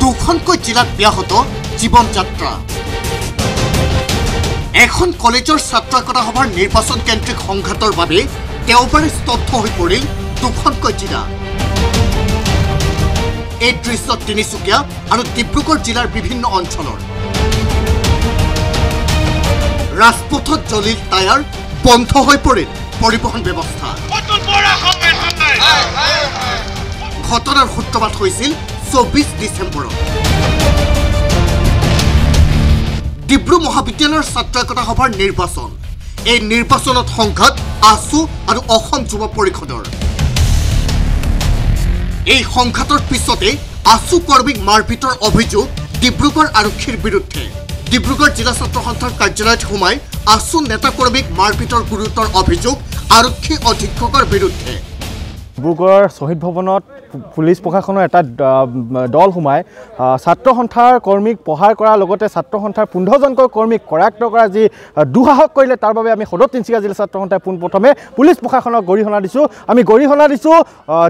দুখনকৈ জিলাত ব্যাহত জীৱন যাত্ৰা। এখন কলেজৰ ছাত্ৰ একতা সভাৰ নিৰ্বাচন কেন্দ্ৰিক সংঘাতৰ বাবে দেওবাৰে স্তব্ধ হৈ পৰিল দুখনকৈ জিলা। এই দৃশ্য তিনিচুকীয়া আৰু ডিব্ৰুগড় জিলাৰ বিভিন্ন অঞ্চলৰ। ৰাজপথত জ্বলিল টায়াৰ বন্ধ হৈ পৰিল। পৰিবহণ ব্যৱস্থা। ঘটনাৰ সূত্ৰপাত হৈছিল চৌবিছ ডিচেম্বৰত। ডিব্ৰু মহাবিদ্যালয়ৰ ছাত্ৰ একতা সভাৰ নিৰ্বাচন। এই নিৰ্বাচনত সংঘাত আছু আৰু অসম যুৱ পৰিষদৰ। এই সংঘাতৰ পিছতে আছু কৰ্মীক মাৰপিটৰ অভিযোগ ডিব্ৰুগড় আৰক্ষীৰ বিৰুদ্ধে। ডিব্ৰুগড় জিলা ছাত্ৰ সন্থাৰ কাৰ্যালয়ত সোমাই আছু নেতাকৰ্মীক মাৰপিটৰ গুৰুতৰ অভিযোগ আৰক্ষী অধীক্ষকৰ বিৰুদ্ধে। ডিব্ৰুগড় শ্বহীদ ভৱনত পুলিচ প্ৰশাসনৰ এটা দল সোমাই ছাত্ৰ সন্থাৰ কৰ্মীক প্ৰহাৰ কৰাৰ লগতে ছাত্ৰ সন্থাৰ পোন্ধৰজনকৈ কৰ্মীক কৰায়ত্ব কৰা যি দুঃসাহস কৰিলে তাৰ বাবে আমি সদৌ তিনিচুকীয়া জিলা ছাত্ৰ সন্থাই পোনপ্ৰথমে পুলিচ প্ৰশাসনক গৰিহণা দিছোঁ। আমি গৰিহণা দিছোঁ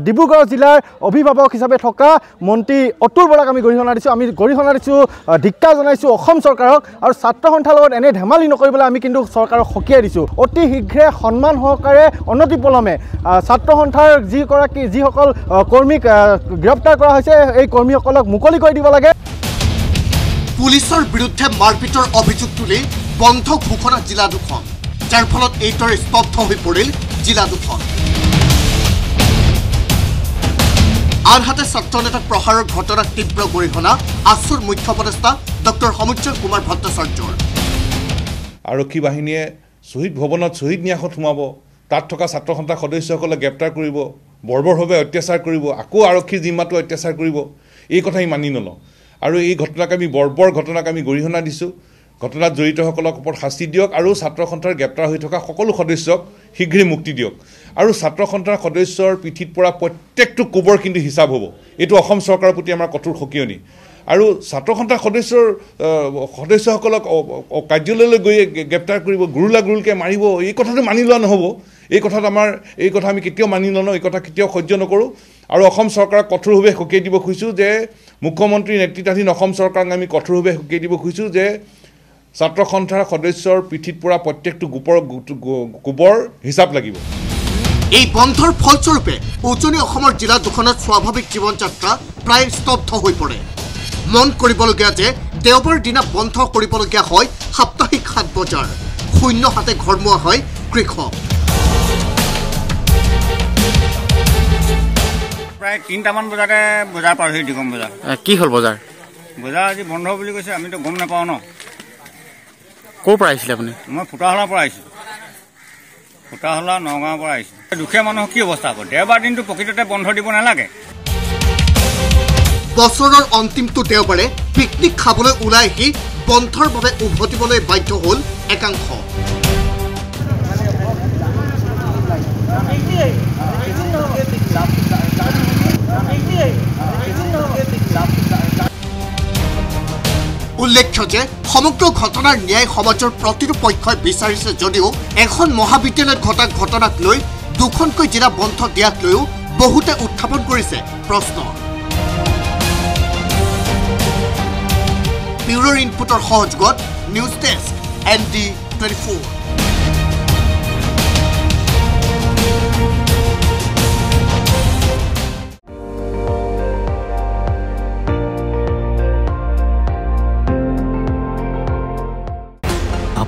ডিব্ৰুগড় জিলাৰ অভিভাৱক হিচাপে থকা মন্ত্ৰী অতুল বৰাক আমি গৰিহণা দিছোঁ। আমি গৰিহণা দিছোঁ আহ, ধিক্কাৰ জনাইছোঁ অসম চৰকাৰক আৰু ছাত্ৰ সন্থাৰ লগত এনে ধেমালি নকৰিবলৈ আমি কিন্তু চৰকাৰক সকীয়াই দিছোঁ। অতি শীঘ্ৰে সন্মান সহকাৰে অনতিপলমে ছাত্ৰ সন্থাৰ যিগৰাকী যিসকল আহ, কৰ্মীক গ্ৰেপ্তাৰ কৰা হৈছে এই কৰ্মীসকলক মুকলি কৰি দিব লাগে। পুলিচৰ বিৰুদ্ধে মাৰপিটৰ অভিযোগ তুলি বন্ধ ঘোষণা জিলা দুখন। যাৰ ফলত এইদৰে স্তব্ধ হৈ পৰিল জিলা দুখন। আনহাতে ছাত্ৰ নেতাক প্ৰহাৰৰ ঘটনাক তীব্ৰ গৰিহণা আছুৰ মুখ্য উপদেষ্টা ডক্টৰ সমুজ্জল কুমাৰ ভট্টাচাৰ্যৰ। আৰক্ষী বাহিনীয়ে শ্বহীদ ভৱনত শ্বহীদ ন্যাসত সোমাব তাত থকা ছাত্ৰ সন্থাৰ সদস্যসকলক গ্ৰেপ্তাৰ কৰিব বৰ্বৰভাৱে অত্যাচাৰ কৰিব আকৌ আৰক্ষীৰ জিম্মাটো অত্যাচাৰ কৰিব এই কথা আমি মানি নলওঁ। আৰু এই ঘটনাক আমি বৰ্বৰ ঘটনাক আমি গৰিহণা দিছোঁ। ঘটনাত জড়িতসকলক ওপৰত শাস্তি দিয়ক আৰু ছাত্ৰ সন্থাৰ গ্ৰেপ্তাৰ হৈ থকা সকলো সদস্যক শীঘ্ৰে মুক্তি দিয়ক। আৰু ছাত্ৰ সন্থাৰ সদস্যৰ পিঠিত পৰা প্ৰত্যেকটো কোবৰ কিন্তু হিচাপ হ'ব। এইটো অসম চৰকাৰৰ প্ৰতি আমাৰ কঠোৰ সকিয়নি। আৰু ছাত্ৰ সন্থাৰ সদস্যৰ সদস্যসকলক কাৰ্যালয়লৈ গে- গ্ৰেপ্তাৰ কৰিব গুৰুলা গুৰুলকৈ মাৰিব এই কথাটো মানি লোৱা নহ'ব। এই কথাত আমাৰ এই কথা আমি কেতিয়াও মানি নলওঁ এই কথা কেতিয়াও সহ্য নকৰোঁ। আৰু অসম চৰকাৰক কঠোৰভাৱে সকীয়াই দিব খুজিছোঁ যে মুখ্যমন্ত্ৰী নেতৃত্বাধীন অসম চৰকাৰক আমি কঠোৰভাৱে সকীয়াই দিব খুজিছোঁ যে ছাত্ৰ সন্থাৰ সদস্যৰ পিঠিত পৰা প্ৰত্যেকটো গোপৰ গোবৰ হিচাপ লাগিব। এই বন্ধৰ ফলস্বৰূপে উজনি অসমৰ জিলা দুখনত স্বাভাৱিক জীৱন যাত্ৰা প্ৰায় স্তব্ধ হৈ পৰে। মন কৰিবলগীয়া যে দেওবাৰ দিনা বন্ধ কৰিবলগীয়া হয় সাপ্তাহিক হাট বজাৰ। শূন্য হাতে ঘৰমুৱা হয় কৃষক। প্ৰায় তিনিটামান বজাতে বজাৰ পাৰ হৈ দিগম বজাৰ। কি হ'ল বজাৰ? বজাৰ আজি বন্ধ বুলি কৈছে আমিতো গম নাপাওঁ ন। ক'ৰ পৰা আহিছিলে আপুনি? মই ফুটাহলাৰ পৰা আহিছোঁ। ফুটাহলা নগাঁৱৰ পৰা আহিছোঁ। দুখীয়া মানুহৰ কি অৱস্থা হ'ব দেওবাৰ দিনটো প্ৰকৃততে বন্ধ দিব নালাগে। বছৰৰ অন্তিমটো দেওবাৰে পিকনিক খাবলৈ ওলাই আহি বন্ধৰ বাবে উভতিবলৈ বাধ্য হ'ল একাংশ। উল্লেখ্য যে সমগ্ৰ ঘটনাৰ ন্যায় সমাজৰ প্ৰতিটো পক্ষই বিচাৰিছে যদিও এখন মহাবিদ্যালয়ত ঘটা ঘটনাক লৈ দুখনকৈ জিলা বন্ধ দিয়াক লৈও বহুতে উত্থাপন কৰিছে প্ৰশ্ন। ব্যুৰৰ ইনপুটৰ সহযোগত news desk N D twenty four.